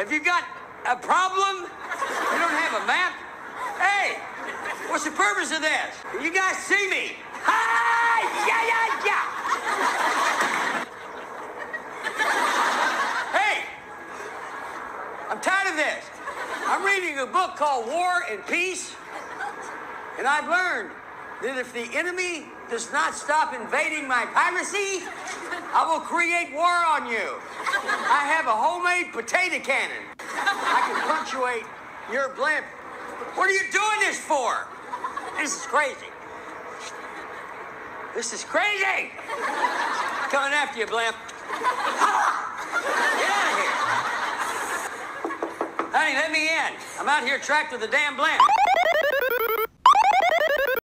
Have you got a problem? You don't have a map? Hey, what's the purpose of this? You guys see me? Hi! Yeah, yeah, yeah! Hey! I'm tired of this. I'm reading a book called War and Peace, and I've learned that if the enemy does not stop invading my piracy, I will create war on you. I have a homemade potato cannon. I can punctuate your blimp. What are you doing this for? This is crazy. This is crazy. Coming after you, blimp. Get out of here. Honey, let me in. I'm out here trapped with a damn blimp.